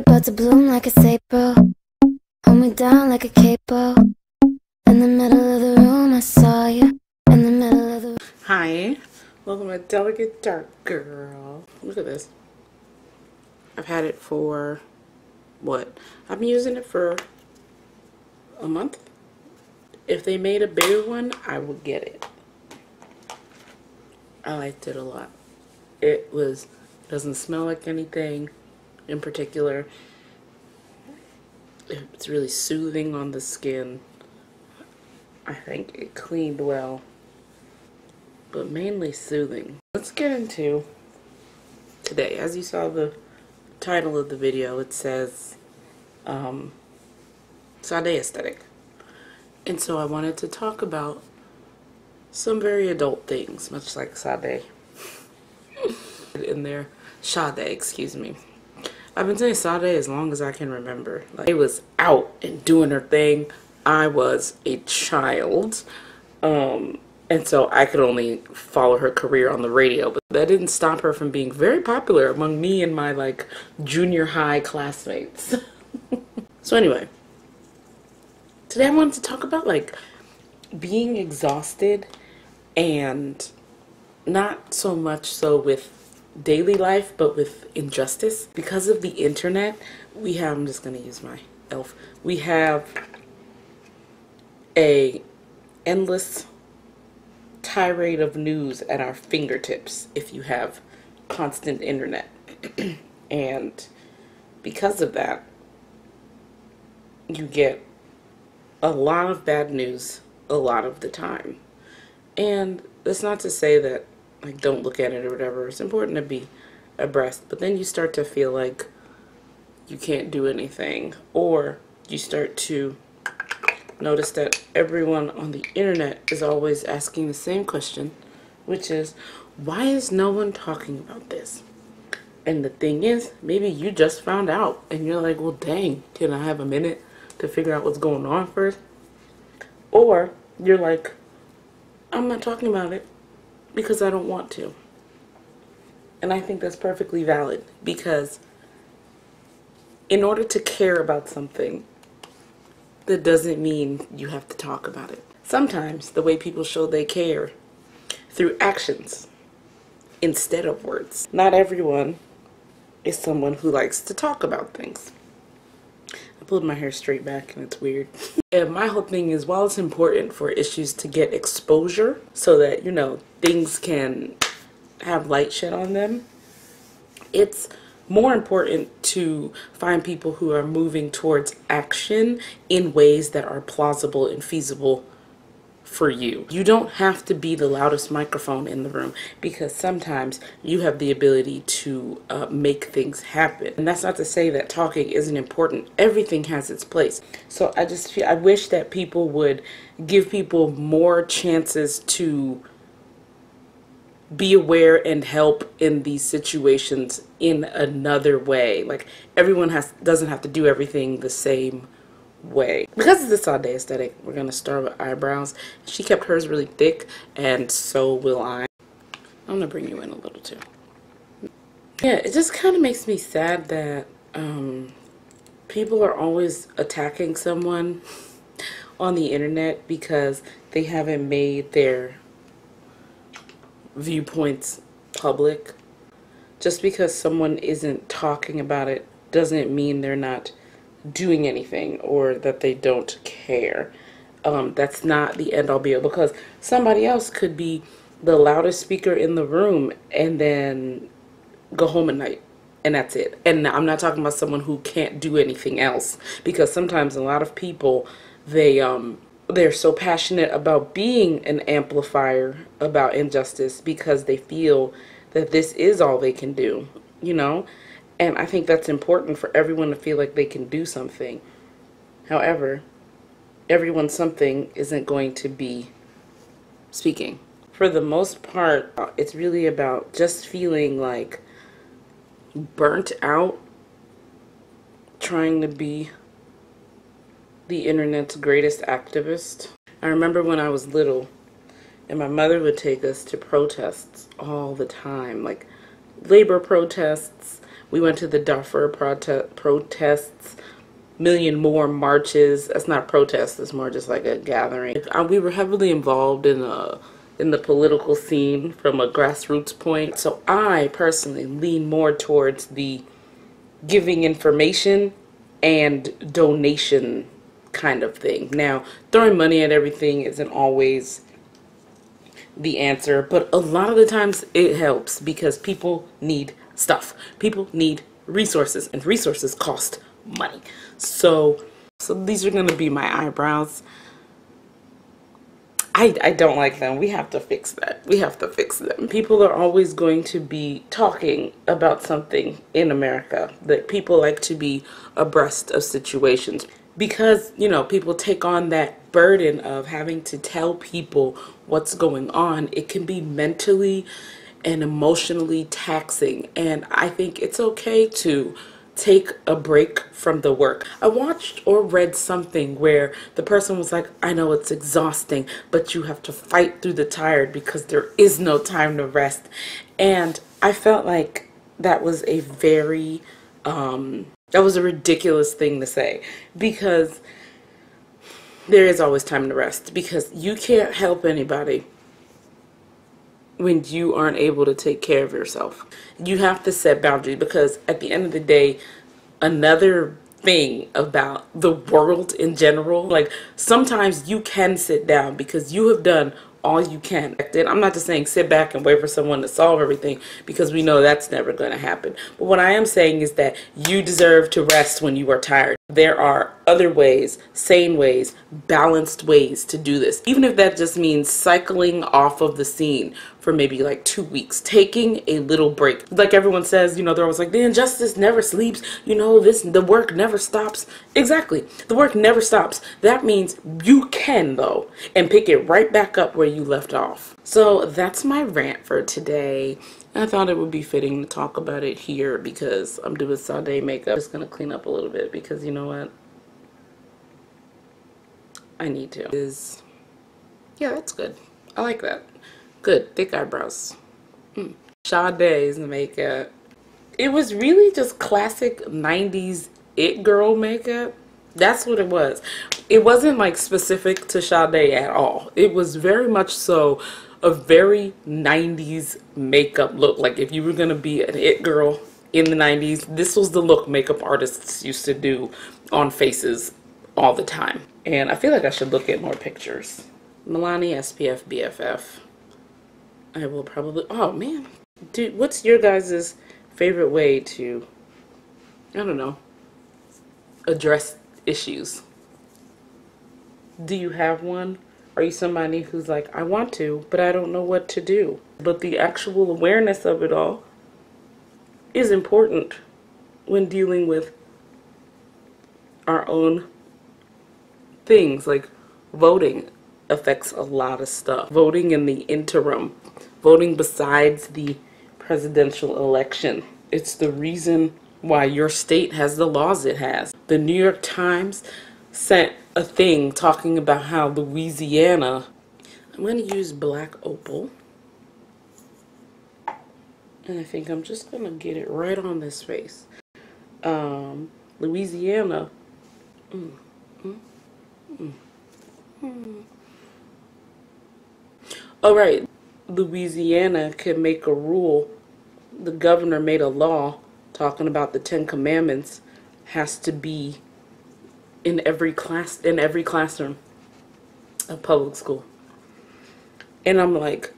about to bloom like a April. Hold me down like a capo. In the middle of the room, I saw you. In the middle of the Hi, welcome to Delicate Dark Girl. Look at this. I've had it for what? I've been using it for a month. If they made a bigger one, I would get it. I liked it a lot. It was doesn't smell like anything in particular. It's really soothing on the skin. I think it cleaned well, but mainly soothing. Let's get into today. As you saw the title of the video, it says um, Sade aesthetic. And so I wanted to talk about some very adult things, much like Sade. In there, Sade, excuse me. I've been saying Sade as long as I can remember. Like, it was out and doing her thing. I was a child. Um, and so I could only follow her career on the radio, but that didn't stop her from being very popular among me and my like junior high classmates. so anyway, today I wanted to talk about like being exhausted and not so much so with daily life, but with injustice. Because of the internet, we have, I'm just going to use my elf, we have a endless tirade of news at our fingertips if you have constant internet. and because of that, you get a lot of bad news a lot of the time. And that's not to say that like don't look at it or whatever. It's important to be abreast, but then you start to feel like you can't do anything or you start to notice that everyone on the internet is always asking the same question, which is why is no one talking about this? And the thing is, maybe you just found out and you're like, well, dang, can I have a minute to figure out what's going on first? Or you're like, I'm not talking about it because I don't want to. And I think that's perfectly valid because in order to care about something, that doesn't mean you have to talk about it. Sometimes the way people show they care through actions instead of words. Not everyone is someone who likes to talk about things. Pulled my hair straight back and it's weird. and my whole thing is while it's important for issues to get exposure so that, you know, things can have light shed on them, it's more important to find people who are moving towards action in ways that are plausible and feasible for you. You don't have to be the loudest microphone in the room because sometimes you have the ability to uh, make things happen. And that's not to say that talking isn't important. Everything has its place. So I just feel, I wish that people would give people more chances to be aware and help in these situations in another way. Like everyone has doesn't have to do everything the same way. Because it's the Sade aesthetic, we're going to start with eyebrows. She kept hers really thick, and so will I. I'm going to bring you in a little too. Yeah, it just kind of makes me sad that um, people are always attacking someone on the internet because they haven't made their viewpoints public. Just because someone isn't talking about it doesn't mean they're not doing anything or that they don't care. Um, that's not the end all be all because somebody else could be the loudest speaker in the room and then go home at night and that's it. And I'm not talking about someone who can't do anything else because sometimes a lot of people they um they're so passionate about being an amplifier about injustice because they feel that this is all they can do, you know? And I think that's important for everyone to feel like they can do something. However, everyone something isn't going to be speaking. For the most part, uh, it's really about just feeling like burnt out trying to be the internet's greatest activist. I remember when I was little and my mother would take us to protests all the time, like labor protests, We went to the Darfur prote- protests, million more marches. That's not protests. It's more just like a gathering. Uh, we were heavily involved in a in the political scene from a grassroots point. So I personally lean more towards the giving information and donation kind of thing. Now, throwing money at everything isn't always the answer, but a lot of the times it helps because people need stuff. People need resources and resources cost money. So so these are going to be my eyebrows. I, I don't like them. We have to fix that. We have to fix them. People are always going to be talking about something in America. That people like to be abreast of situations because, you know, people take on that burden of having to tell people what's going on. It can be mentally and emotionally taxing. And I think it's okay to take a break from the work. I watched or read something where the person was like, I know it's exhausting, but you have to fight through the tired because there is no time to rest. And I felt like that was a very, um, that was a ridiculous thing to say because there is always time to rest because you can't help anybody when you aren't able to take care of yourself. You have to set boundaries because at the end of the day, another thing about the world in general, like sometimes you can sit down because you have done all you can. I'm not just saying sit back and wait for someone to solve everything because we know that's never going to happen. But what I am saying is that you deserve to rest when you are tired. There are other ways, sane ways, balanced ways to do this. Even if that just means cycling off of the scene for maybe like two weeks, taking a little break. Like everyone says, you know, they're always like, the injustice never sleeps. You know, this, the work never stops. Exactly. The work never stops. That means you can, though, and pick it right back up where you left off. So that's my rant for today. I thought it would be fitting to talk about it here because I'm doing Sade makeup. I'm just going to clean up a little bit because you know what? I need to. Is Yeah, that's good. I like that. Good. Thick eyebrows. Mm. Sade's makeup. It was really just classic 90s it girl makeup. That's what it was. It wasn't like specific to Sade at all. It was very much so a very 90s makeup look. Like if you were going to be an it girl in the 90s, this was the look makeup artists used to do on faces all the time. And I feel like I should look at more pictures. Milani SPF BFF. I will probably, oh man. Dude, what's your guys' favorite way to, I don't know, address issues? Do you have one? Are you somebody who's like, I want to, but I don't know what to do? But the actual awareness of it all is important when dealing with our own things. Like voting affects a lot of stuff. Voting in the interim, voting besides the presidential election. It's the reason why your state has the laws it has. The New York Times sent a thing talking about how Louisiana, I'm going to use black opal. And I think I'm just going to get it right on this face. Um, Louisiana. Mm, mm, mm, mm. All right. Louisiana can make a rule. The governor made a law talking about the Ten Commandments has to be in every class in every classroom of public school. And I'm like,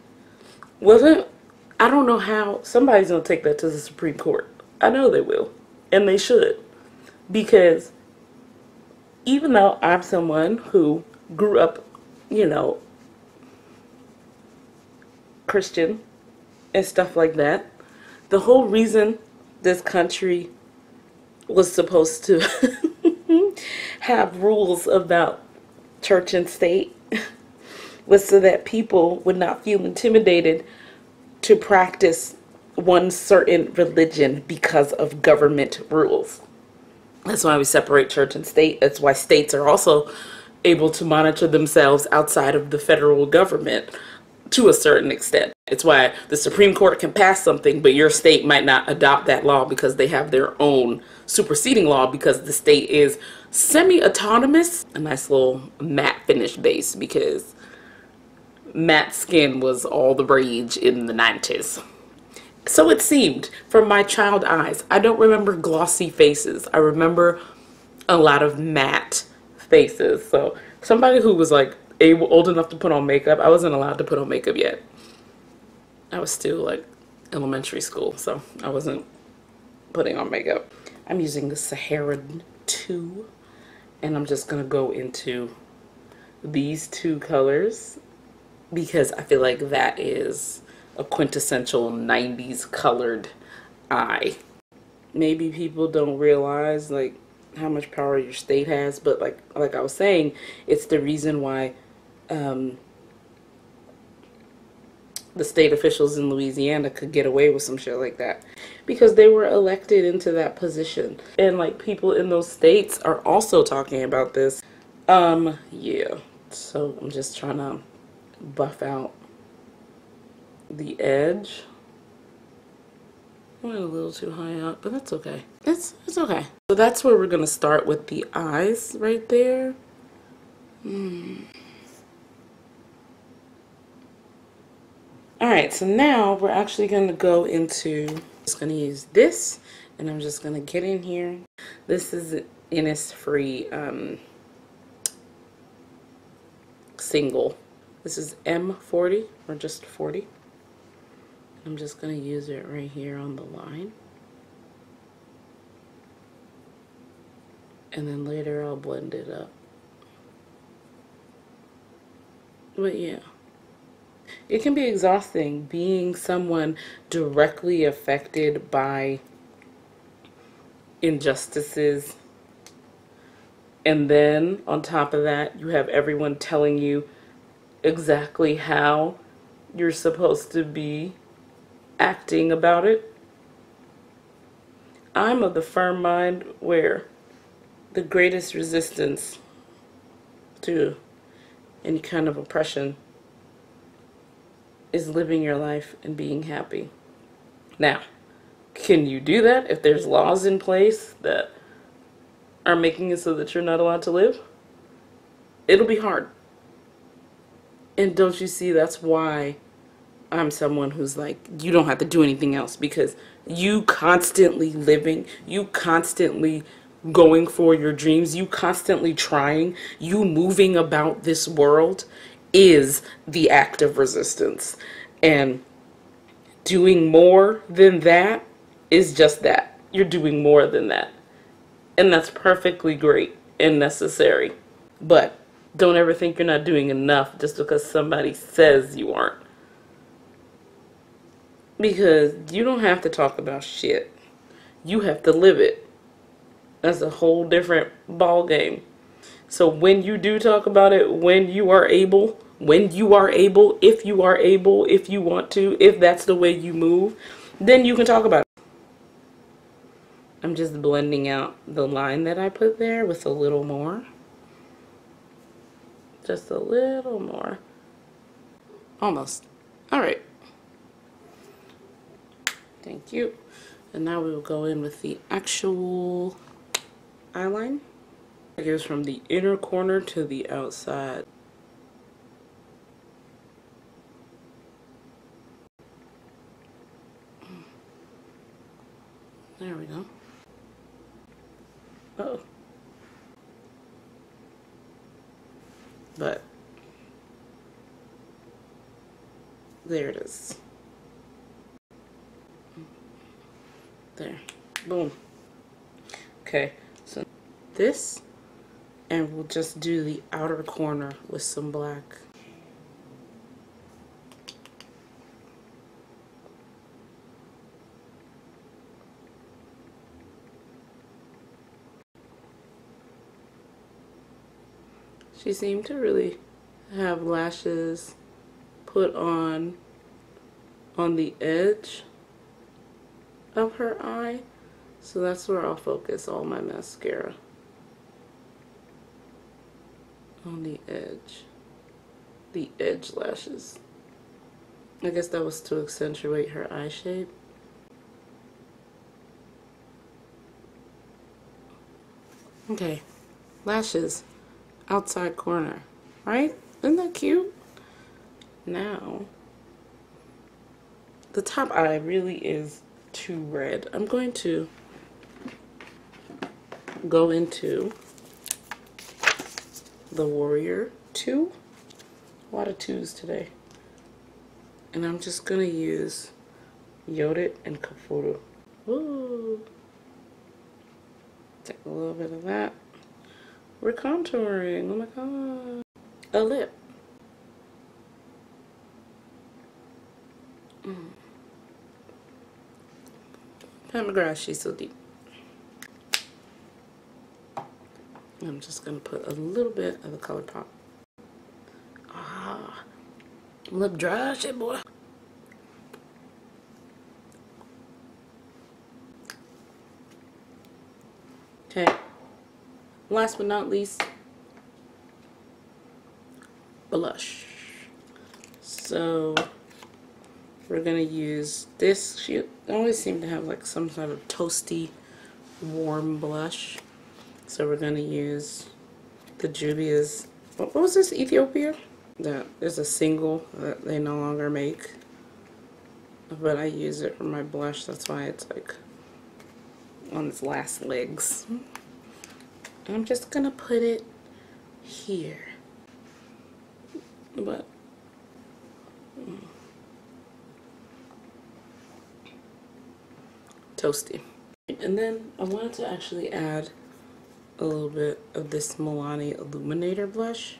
wasn't I don't know how somebody's gonna take that to the Supreme Court. I know they will. And they should. Because even though I'm someone who grew up, you know, Christian and stuff like that, the whole reason this country was supposed to have rules about church and state was so that people would not feel intimidated to practice one certain religion because of government rules. That's why we separate church and state. That's why states are also able to monitor themselves outside of the federal government to a certain extent. It's why the Supreme Court can pass something, but your state might not adopt that law because they have their own superseding law because the state is semi autonomous. A nice little matte finish base because matte skin was all the rage in the 90s. So it seemed from my child eyes. I don't remember glossy faces. I remember a lot of matte faces. So somebody who was like able, old enough to put on makeup, I wasn't allowed to put on makeup yet. I was still like elementary school, so I wasn't putting on makeup. I'm using the Sahara 2 and I'm just gonna go into these two colors because I feel like that is a quintessential 90s colored eye. Maybe people don't realize like how much power your state has, but like like I was saying, it's the reason why um, the state officials in Louisiana could get away with some shit like that because they were elected into that position. And like people in those states are also talking about this. Um, yeah. So I'm just trying to buff out the edge. Went a little too high up, but that's okay. It's it's okay. So that's where we're gonna start with the eyes right there. Hmm. All right, so now we're actually gonna go into, just gonna use this and I'm just gonna get in here. This is Innisfree um, single. This is M40 or just 40. I'm just going to use it right here on the line. And then later I'll blend it up. But yeah. It can be exhausting being someone directly affected by injustices. And then on top of that, you have everyone telling you exactly how you're supposed to be acting about it. I'm of the firm mind where the greatest resistance to any kind of oppression is living your life and being happy. Now, can you do that if there's laws in place that are making it so that you're not allowed to live? It'll be hard. And don't you see that's why I'm someone who's like, you don't have to do anything else because you constantly living, you constantly going for your dreams, you constantly trying, you moving about this world is the act of resistance. And doing more than that is just that. You're doing more than that. And that's perfectly great and necessary. But don't ever think you're not doing enough just because somebody says you aren't because you don't have to talk about shit. You have to live it. That's a whole different ball game. So when you do talk about it, when you are able, when you are able, if you are able, if you want to, if that's the way you move, then you can talk about it. I'm just blending out the line that I put there with a little more. Just a little more. Almost. All right. Thank you. And now we will go in with the actual eyeline. It goes from the inner corner to the outside. There we go. Uh oh. But there it is. There. Boom. Okay, so this, and we'll just do the outer corner with some black. She seemed to really have lashes put on on the edge of her eye. So that's where I'll focus all my mascara. On the edge. The edge lashes. I guess that was to accentuate her eye shape. Okay, lashes, outside corner, right? Isn't that cute? Now, the top eye really is too red. I'm going to go into the Warrior 2. A lot of twos today. And I'm just going to use Yodit and Kafuru. Ooh. Take a little bit of that. We're contouring. Oh my god. A lip. Mm. Pat McGrath, she's so deep. I'm just going to put a little bit of the ColourPop. Ah, lip dry shit, boy. Okay. Last but not least, blush. So we're gonna use this. She always seemed to have like some sort of toasty, warm blush. So we're gonna use the Juvia's. What was this? Ethiopia. That is a single that they no longer make. But I use it for my blush. That's why it's like on its last legs. I'm just gonna put it here. But mm, toasty. And then I wanted to actually add a little bit of this Milani Illuminator blush.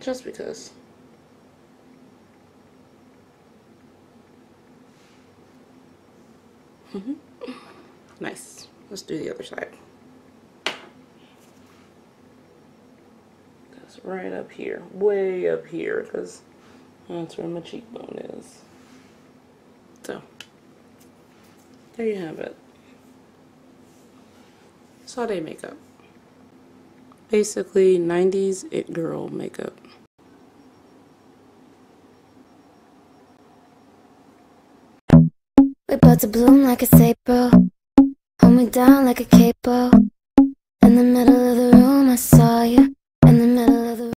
Just because. Mm -hmm. Nice. Let's do the other side. That's right up here. Way up here because that's where my cheekbone is. So, there you have it. Sade makeup. Basically 90s it girl makeup. We about to bloom like a April Hold me down like a capo In the middle of the room I saw you